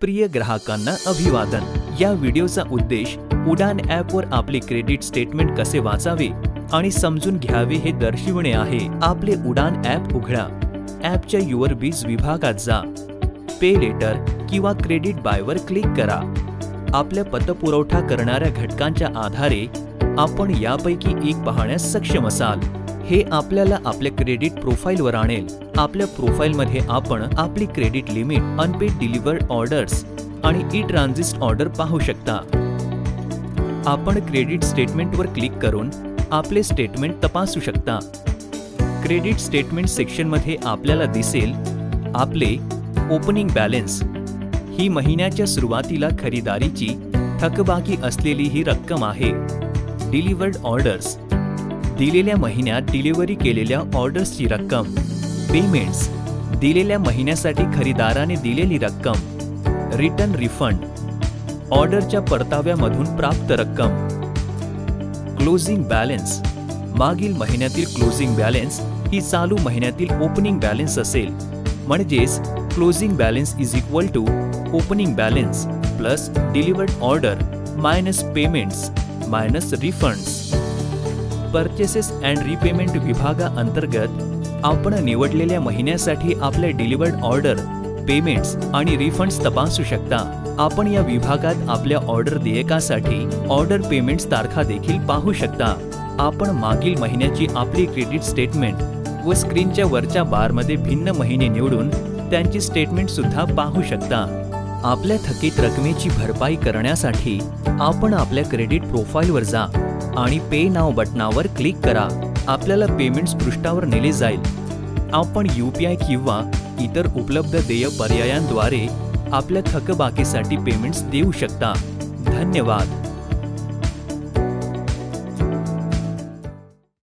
प्रिय ग्राहकांना अभिवादन. या व्हिडिओचा उद्देश उडान ॲपवर आपले क्रेडिट स्टेटमेंट कसे वाचावे आणि समजून घ्यावे हे दर्शविणे आहे. आपले उडान ॲप उघडा. ॲपच्या युअर बीज विभागात जा. पे लेटर किंवा क्रेडिट बायवर क्लिक करा. आपल्या पतपुरवठा करणाऱ्या घटकांच्या आधारे आपण यापैकी एक पाहण्यास सक्षम असाल. हे आपल्याला आपल्या क्रेडिट प्रोफाईलवर आणेल. आपल्या प्रोफाईलमध्ये आपण आपली credit limit unpaid delivered orders आणि ई ट्रान्झिस्ट ऑर्डर पाहू शकता. आपण क्रेडिट स्टेटमेंटवर क्लिक करून आपले स्टेटमेंट तपासू शकता. क्रेडिट स्टेटमेंट सेक्शनमध्ये आपल्याला दिसेल आपले ओपनिंग बॅलेन्स ही महिन्याच्या सुरुवातीला खरीदारीची थकबाकी असलेली ही रक्कम आहे. डिलिव्हर्ड ऑर्डर्स दिलेल्या महिन्यात डिलिव्हरी केलेल्या ऑर्डर्सची रक्कम. पेमेंट्स दिलेल्या महिन्यासाठी खरीदाराने दिलेली रक्कम. रिटर्न रिफंड ऑर्डरच्या परताव्यामधून प्राप्त रक्कम. क्लोजिंग बॅलन्स मागील महिन्यातील क्लोजिंग बॅलन्स ही चालू महिन्यातील ओपनिंग बॅलन्स असेल. म्हणजेच closing balance is equal to opening balance plus delivered order minus payments minus refunds purchases and repayment विभागाअंतर्गत आपण निवडलेल्या महिन्यासाठी आपल्या डिलिव्हर्ड ऑर्डर पेमेंट्स आणि रिफंड्स तपासू शकता. आपण या विभागात आपल्या ऑर्डर देयकासाठी ऑर्डर पेमेंट्स तारखा देखील पाहू शकता. आपण मागील महिन्याची आपली क्रेडिट स्टेटमेंट व स्क्रीनच्या वरच्या बारमध्ये भिन्न महिने निवडून त्यांची स्टेटमेंट सुद्धा पाहू शकता. आपल्या थकीत रकमेची भरपाई करण्यासाठी आपण आपल्या क्रेडिट प्रोफाईलवर जा आणि पे नाव बटनावर क्लिक करा. आपल्याला पेमेंट्स पृष्ठावर नेले जाईल. आपण यू पी आय किंवा इतर उपलब्ध देय पर्यायांद्वारे आपल्या थकबाकीसाठी पेमेंट्स देऊ शकता. धन्यवाद.